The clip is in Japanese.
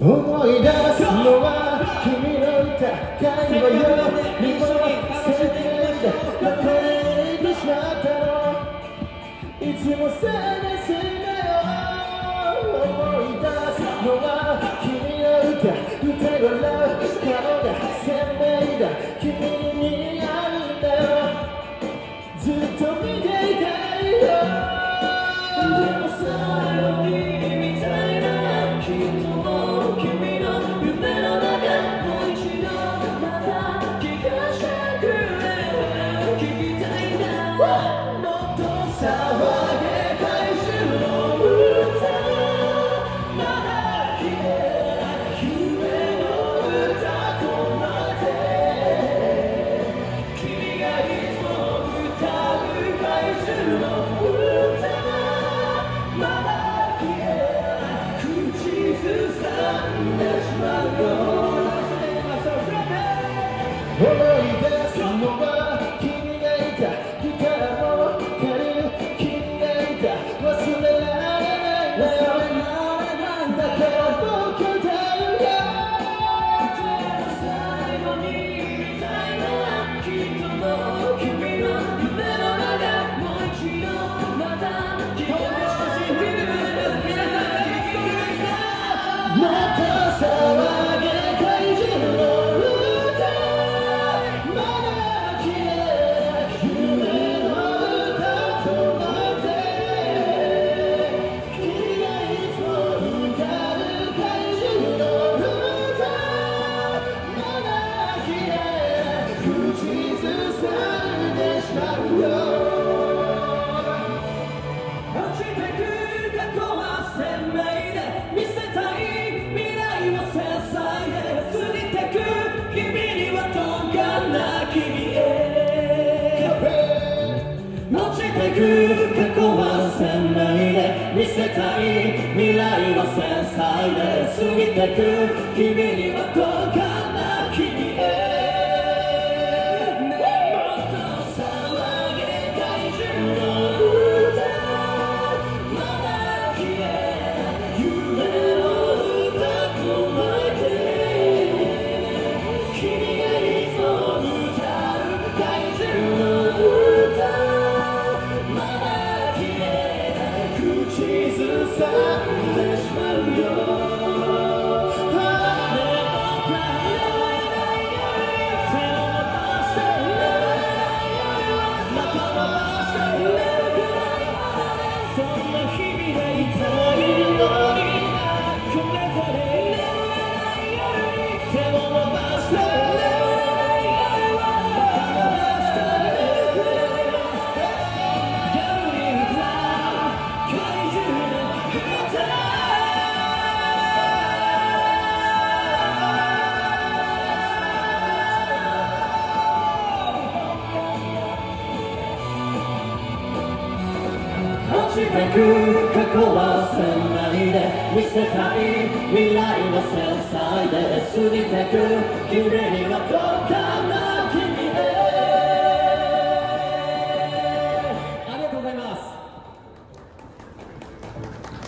思い出すのは君の歌会話よ見事世界で別れてしまったのいつもせめせだ。よ思い出すのは君の歌歌声 Hello. たい未来は繊細で過ぎてく。君には届かな Jesus, I bless my Lord. ちなく過去はせない。で見せたい。未来は繊細で過ぎてく綺麗には届かない。